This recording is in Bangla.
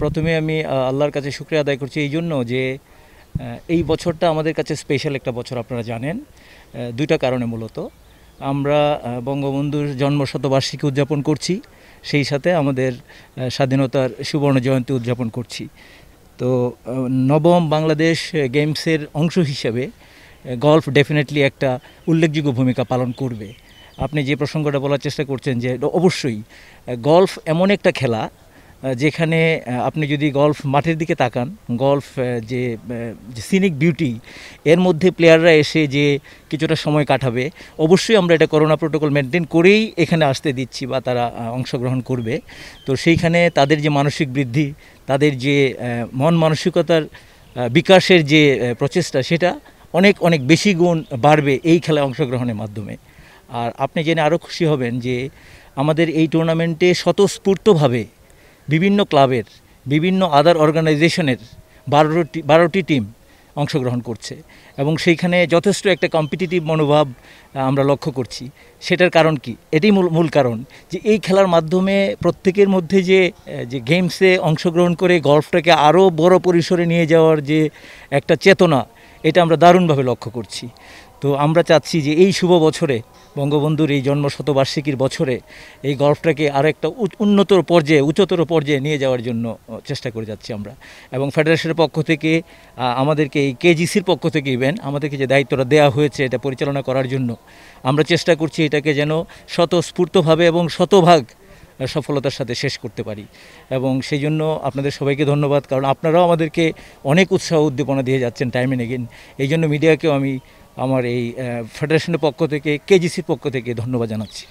প্রথমে আমি আল্লাহর কাছে শুক্রিয়া আদায় করছি এই জন্য যে এই বছরটা আমাদের কাছে স্পেশাল একটা বছর আপনারা জানেন দুইটা কারণে মূলত। আমরা বঙ্গবন্ধুর জন্মশতবার্ষিকী উদযাপন করছি, সেই সাথে আমাদের স্বাধীনতার সুবর্ণ জয়ন্তী উদযাপন করছি। তো নবম বাংলাদেশ গেমসের অংশ হিসেবে গল্ফ ডেফিনেটলি একটা উল্লেখযোগ্য ভূমিকা পালন করবে। আপনি যে প্রসঙ্গটা বলার চেষ্টা করছেন যে, অবশ্যই গল্ফ এমন একটা খেলা যেখানে আপনি যদি গল্ফ মাঠের দিকে তাকান গল্ফ যে সিনিক বিউটি এর মধ্যে প্লেয়াররা এসে যে কিছুটা সময় কাটাবে, অবশ্যই আমরা এটা করোনা প্রোটোকল মেনটেন করেই এখানে আসতে দিচ্ছি বা তারা অংশগ্রহণ করবে। তো সেইখানে তাদের যে মানসিক বৃদ্ধি, তাদের যে মন মানসিকতার বিকাশের যে প্রচেষ্টা, সেটা অনেক অনেক বেশি গুণ বাড়বে এই খেলায় অংশগ্রহণের মাধ্যমে। আর আপনি জেনে আরও খুশি হবেন যে, আমাদের এই টুর্নামেন্টে স্বতঃস্ফূর্তভাবে বিভিন্ন ক্লাবের, বিভিন্ন আদার অর্গানাইজেশনের বারোটি বারোটি টিম অংশগ্রহণ করছে এবং সেইখানে যথেষ্ট একটা কম্পিটিটিভ মনোভাব আমরা লক্ষ্য করছি। সেটার কারণ কি? এটাই মূল মূল কারণ যে এই খেলার মাধ্যমে প্রত্যেকের মধ্যে যে যে গেমসে অংশগ্রহণ করে গল্ফটাকে আরও বড় পরিসরে নিয়ে যাওয়ার যে একটা চেতনা, এটা আমরা দারুণভাবে লক্ষ্য করছি। তো আমরা চাচ্ছি যে এই শুভ বছরে, বঙ্গবন্ধুর এই জন্ম শতবার্ষিকীর বছরে এই গল্ফটাকে আরও একটা উন্নতর পর্যায়ে, উচ্চতর পর্যায়ে নিয়ে যাওয়ার জন্য চেষ্টা করে যাচ্ছি আমরা। এবং ফেডারেশনের পক্ষ থেকে আমাদেরকে এই কেজিসির পক্ষ থেকে ইভেন আমাদেরকে যে দায়িত্বটা দেওয়া হয়েছে এটা পরিচালনা করার জন্য, আমরা চেষ্টা করছি এটাকে যেন স্বতঃস্ফূর্তভাবে এবং শতভাগ সফলতার সাথে শেষ করতে পারি। এবং সেই জন্য আপনাদের সবাইকে ধন্যবাদ, কারণ আপনারাও আমাদেরকে অনেক উৎসাহ উদ্দীপনা দিয়ে যাচ্ছেন টাইম এন এগেন এই জন্য মিডিয়াকেও আমি আমার এই ফেডারেশনের পক্ষ থেকে কেজিসির পক্ষ থেকে ধন্যবাদ জানাচ্ছি।